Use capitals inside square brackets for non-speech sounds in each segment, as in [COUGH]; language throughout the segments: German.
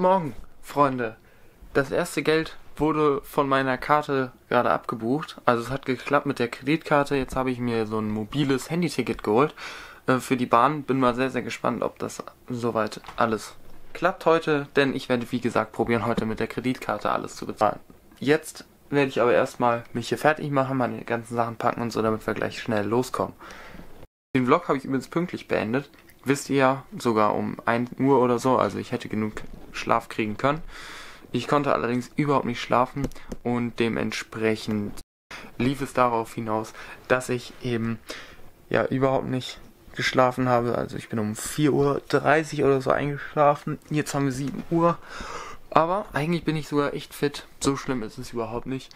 Guten Morgen, Freunde. Das erste Geld wurde von meiner Karte gerade abgebucht. Also es hat geklappt mit der Kreditkarte. Jetzt habe ich mir so ein mobiles Handyticket geholt äh, für die Bahn. Bin mal sehr, sehr gespannt, ob das soweit alles klappt heute, denn ich werde, wie gesagt, probieren, heute mit der Kreditkarte alles zu bezahlen. Jetzt werde ich aber erstmal mich hier fertig machen, meine ganzen Sachen packen und so, damit wir gleich schnell loskommen. Den Vlog habe ich übrigens pünktlich beendet. Wisst ihr ja, sogar um 1 Uhr oder so, also ich hätte genug Schlaf kriegen können. Ich konnte allerdings überhaupt nicht schlafen und dementsprechend lief es darauf hinaus, dass ich eben ja überhaupt nicht geschlafen habe. Also ich bin um 4.30 Uhr oder so eingeschlafen. Jetzt haben wir 7 Uhr. Aber eigentlich bin ich sogar echt fit. So schlimm ist es überhaupt nicht.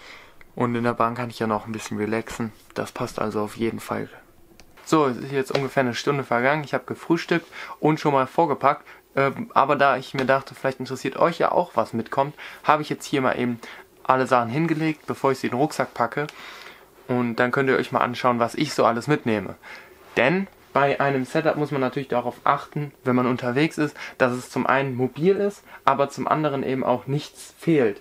Und in der Bahn kann ich ja noch ein bisschen relaxen. Das passt also auf jeden Fall. So, es ist jetzt ungefähr eine Stunde vergangen. Ich habe gefrühstückt und schon mal vorgepackt. Ähm, aber da ich mir dachte, vielleicht interessiert euch ja auch, was mitkommt, habe ich jetzt hier mal eben alle Sachen hingelegt, bevor ich sie in den Rucksack packe. Und dann könnt ihr euch mal anschauen, was ich so alles mitnehme. Denn bei einem Setup muss man natürlich darauf achten, wenn man unterwegs ist, dass es zum einen mobil ist, aber zum anderen eben auch nichts fehlt.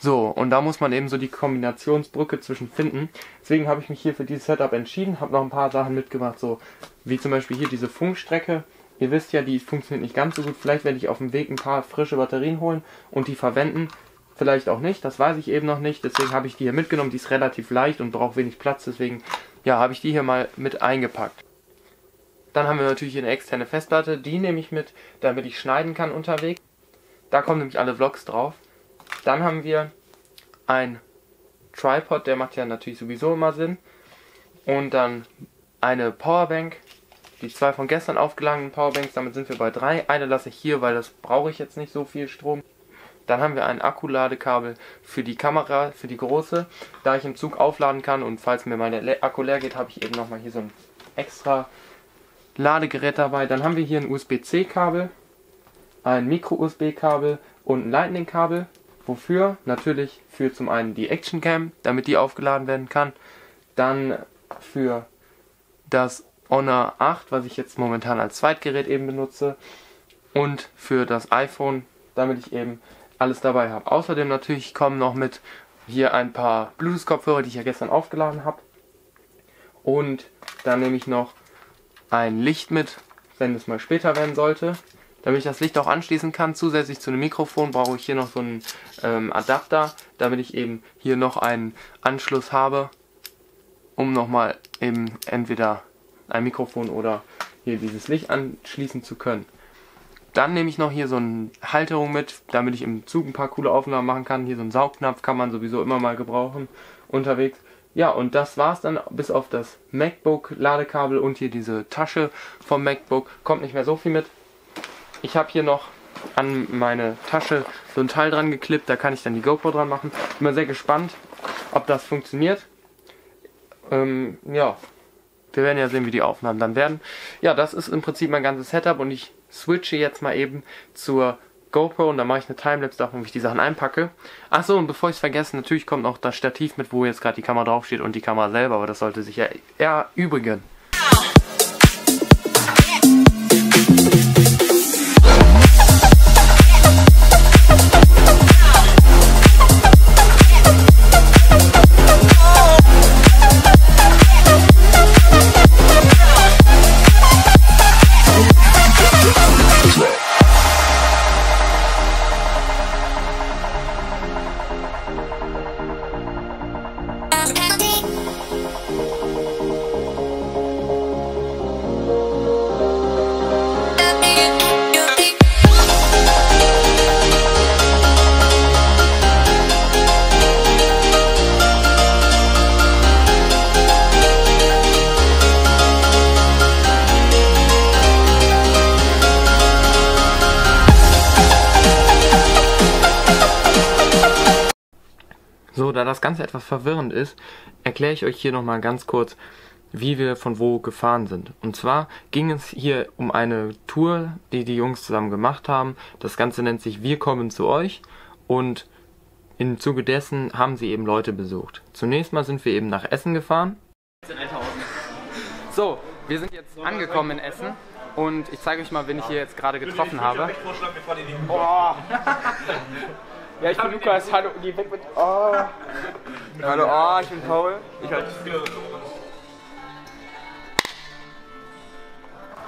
So, und da muss man eben so die Kombinationsbrücke zwischen finden. Deswegen habe ich mich hier für dieses Setup entschieden, habe noch ein paar Sachen mitgemacht, so wie zum Beispiel hier diese Funkstrecke. Ihr wisst ja, die funktioniert nicht ganz so gut. Vielleicht werde ich auf dem Weg ein paar frische Batterien holen und die verwenden. Vielleicht auch nicht, das weiß ich eben noch nicht. Deswegen habe ich die hier mitgenommen. Die ist relativ leicht und braucht wenig Platz. Deswegen, ja, habe ich die hier mal mit eingepackt. Dann haben wir natürlich hier eine externe Festplatte. Die nehme ich mit, damit ich schneiden kann unterwegs. Da kommen nämlich alle Vlogs drauf. Dann haben wir ein Tripod, der macht ja natürlich sowieso immer Sinn. Und dann eine Powerbank, die zwei von gestern aufgeladenen Powerbanks, damit sind wir bei drei. Eine lasse ich hier, weil das brauche ich jetzt nicht so viel Strom. Dann haben wir ein Akkuladekabel für die Kamera, für die große, da ich im Zug aufladen kann und falls mir meine Akku leer geht, habe ich eben nochmal hier so ein extra Ladegerät dabei. Dann haben wir hier ein USB-C-Kabel, ein Micro-USB-Kabel und ein Lightning-Kabel. Wofür? Natürlich für zum einen die Action Cam, damit die aufgeladen werden kann. Dann für das Honor 8, was ich jetzt momentan als Zweitgerät eben benutze. Und für das iPhone, damit ich eben alles dabei habe. Außerdem natürlich kommen noch mit hier ein paar Bluetooth-Kopfhörer, die ich ja gestern aufgeladen habe. Und dann nehme ich noch ein Licht mit, wenn es mal später werden sollte. Damit ich das Licht auch anschließen kann, zusätzlich zu einem Mikrofon brauche ich hier noch so einen ähm, Adapter, damit ich eben hier noch einen Anschluss habe, um nochmal eben entweder ein Mikrofon oder hier dieses Licht anschließen zu können. Dann nehme ich noch hier so eine Halterung mit, damit ich im Zug ein paar coole Aufnahmen machen kann. Hier so ein Saugnapf kann man sowieso immer mal gebrauchen unterwegs. Ja, und das war's dann bis auf das MacBook Ladekabel und hier diese Tasche vom MacBook. Kommt nicht mehr so viel mit. Ich habe hier noch an meine Tasche so ein Teil dran geklippt, da kann ich dann die GoPro dran machen. Bin mal sehr gespannt, ob das funktioniert. Ähm, ja, wir werden ja sehen, wie die Aufnahmen dann werden. Ja, das ist im Prinzip mein ganzes Setup und ich switche jetzt mal eben zur GoPro und dann mache ich eine Timelapse davon, wie ich die Sachen einpacke. Achso, und bevor ich es vergesse, natürlich kommt noch das Stativ mit, wo jetzt gerade die Kamera draufsteht und die Kamera selber, aber das sollte sich ja erübrigen. Das Ganze etwas verwirrend ist, erkläre ich euch hier nochmal ganz kurz, wie wir von wo gefahren sind. Und zwar ging es hier um eine Tour, die die Jungs zusammen gemacht haben. Das Ganze nennt sich Wir kommen zu euch und im Zuge dessen haben sie eben Leute besucht. Zunächst mal sind wir eben nach Essen gefahren. So, wir sind jetzt angekommen in Essen Und ich zeige euch mal, wen ich hier jetzt gerade getroffen habe. Oh. [LAUGHS] Ja, ich bin Lukas. Hallo, geh weg mit. Oh. Hallo, oh, ich bin Paul. Ich halt.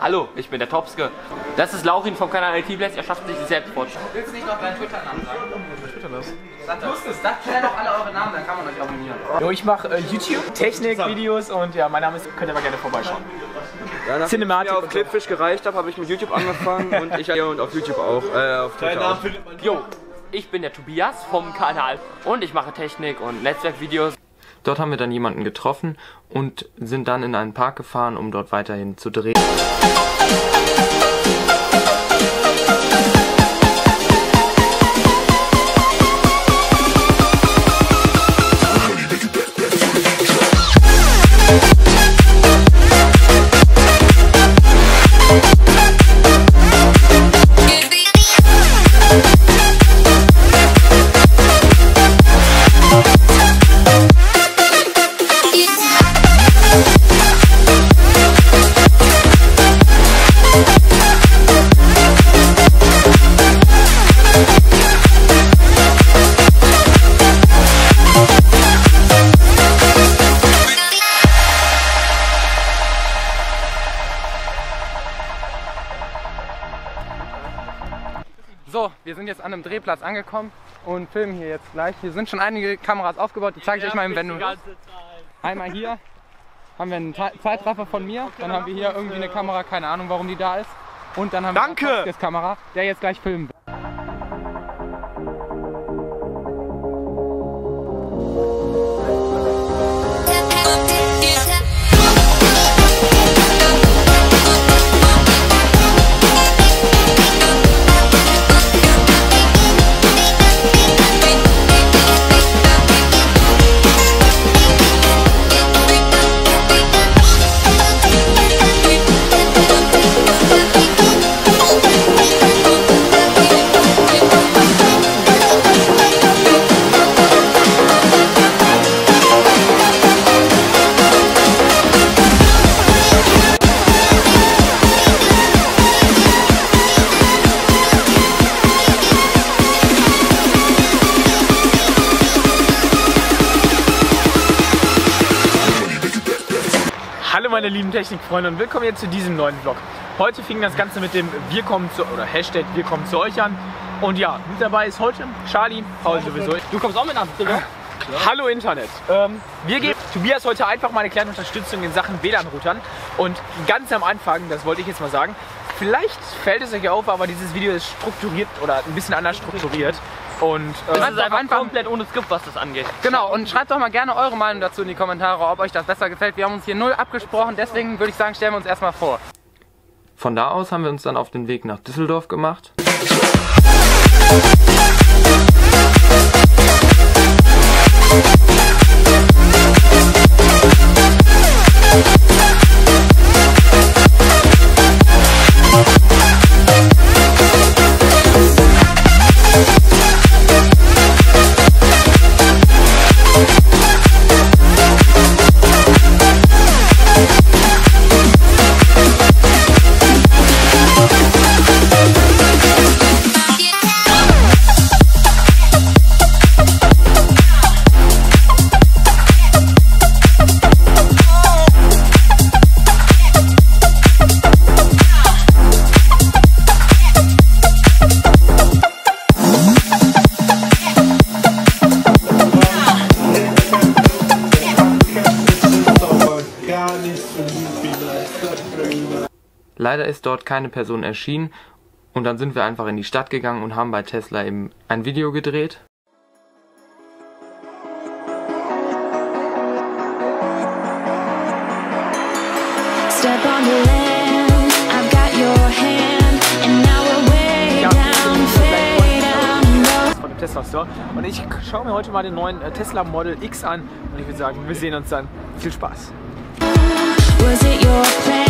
Hallo, ich bin der Topske. Das ist Laurin vom Kanal IT Blast. Er schafft sich selbst vor. Willst du nicht noch deinen Twitter-Namen sagen? Sagt schnell doch alle eure Namen, dann kann man euch abonnieren. Jo, ich mache äh, YouTube, Technik, Videos und ja, mein Name ist. Könnt ihr mal gerne vorbeischauen. Ja, nachdem Cinematic ich mir auf Clipfish gereicht habe, habe ich mit YouTube angefangen [LAUGHS] und ich ja und auf YouTube auch, äh, auf Twitter auch. Jo, ich bin der Tobias vom Kanal und ich mache Technik und Netzwerkvideos. Dort haben wir dann jemanden getroffen und sind dann in einen Park gefahren, um dort weiterhin zu drehen. So, wir sind jetzt an einem Drehplatz angekommen und filmen hier jetzt gleich. Hier sind schon einige Kameras aufgebaut, die zeige ich euch mal im du Einmal hier haben wir einen Zeitraffer von mir, dann haben wir hier irgendwie eine Kamera, keine Ahnung warum die da ist. Und dann haben Danke! wir Topskes Kamera, der jetzt gleich filmen wird. Lieben Technikfreunde und willkommen jetzt zu diesem neuen Vlog. Heute fing das Ganze mit dem Wir kommen zu oder Hashtag Wir kommen zu euch an. Und ja, mit dabei ist heute Charlie, Paul sowieso. Du kommst auch mit an, Digga. Hallo Internet. Ähm, wir geben Tobias heute einfach mal eine kleine Unterstützung in Sachen WLAN-Routern. Und ganz am Anfang, das wollte ich jetzt mal sagen, vielleicht fällt es euch auf, aber dieses Video ist strukturiert oder ein bisschen anders strukturiert. Und äh, Das ist einfach komplett ohne Skript, was das angeht. Genau, und schreibt doch mal gerne eure Meinung dazu in die Kommentare, ob euch das besser gefällt. Wir haben uns hier null abgesprochen, deswegen würde ich sagen, stellen wir uns erstmal vor. Von da aus haben wir uns dann auf den Weg nach Düsseldorf gemacht. Leider ist dort keine Person erschienen und dann sind wir einfach in die Stadt gegangen und haben bei Tesla eben ein Video gedreht. Step on the land, I've got your hand, and now we're way Ja, down, fade down low. von dem Tesla Store. Und ich schaue mir heute mal den neuen äh, Tesla Model X an. Und ich würde sagen, wir sehen uns dann. Viel Spaß. Was it your plan?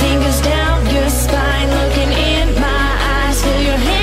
Fingers down your spine, looking in my eyes. Feel your hands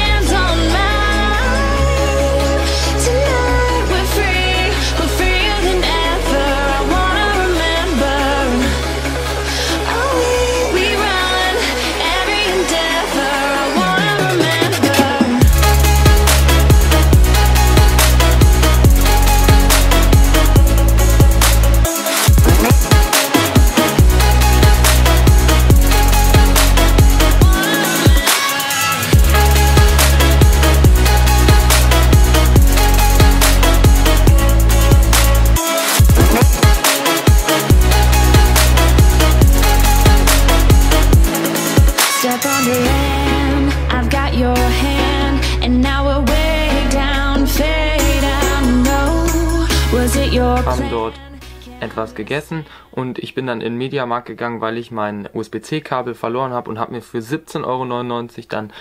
etwas gegessen und ich bin dann in den Mediamarkt gegangen, weil ich mein USB-C-Kabel verloren habe und habe mir für 17,99 Euro dann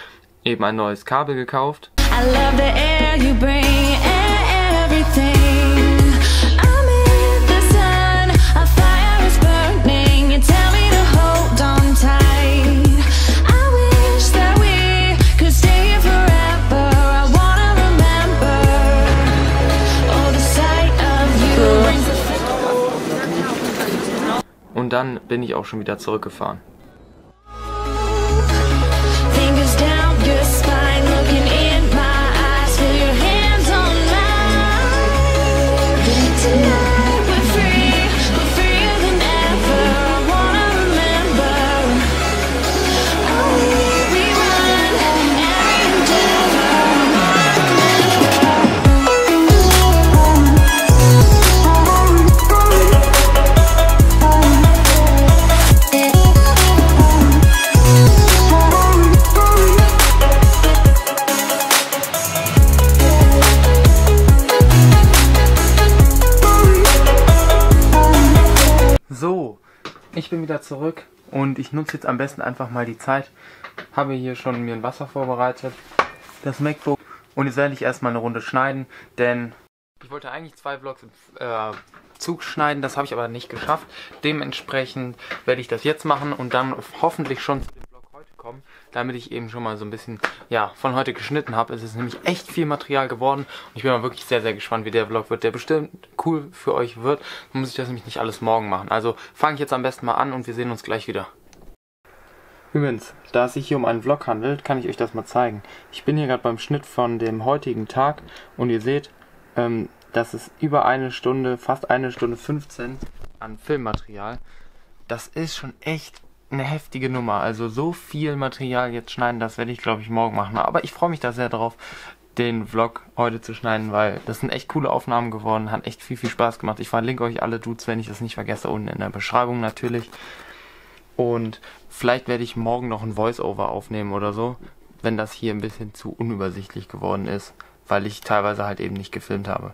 eben ein neues Kabel gekauft. I love the air you bring, e- everything. Dann bin ich auch schon wieder zurückgefahren. Ich bin wieder zurück und ich nutze jetzt am besten einfach mal die Zeit. Habe hier schon mir ein Wasser vorbereitet, das MacBook und jetzt werde ich erstmal eine Runde schneiden, denn ich wollte eigentlich zwei Vlogs im äh, Zug schneiden, das habe ich aber nicht geschafft. Dementsprechend werde ich das jetzt machen und dann hoffentlich schon zu dem Vlog heute kommen, damit ich eben schon mal so ein bisschen ja, von heute geschnitten habe. Es ist nämlich echt viel Material geworden und ich bin mal wirklich sehr, sehr gespannt, wie der Vlog wird, der bestimmt cool für euch wird. Dann muss ich das nämlich nicht alles morgen machen. Also fange ich jetzt am besten mal an und wir sehen uns gleich wieder. Übrigens, da es sich hier um einen Vlog handelt, kann ich euch das mal zeigen. Ich bin hier gerade beim Schnitt von dem heutigen Tag und ihr seht, ähm, das ist über eine Stunde, fast eine Stunde 15 an Filmmaterial. Das ist schon echt eine heftige Nummer. Also so viel Material jetzt schneiden, das werde ich glaube ich morgen machen. Aber ich freue mich da sehr drauf, den Vlog heute zu schneiden, weil das sind echt coole Aufnahmen geworden, hat echt viel, viel Spaß gemacht. Ich verlinke euch alle Dudes, wenn ich das nicht vergesse, unten in der Beschreibung natürlich. Und vielleicht werde ich morgen noch ein Voice-Over aufnehmen oder so, wenn das hier ein bisschen zu unübersichtlich geworden ist, weil ich teilweise halt eben nicht gefilmt habe.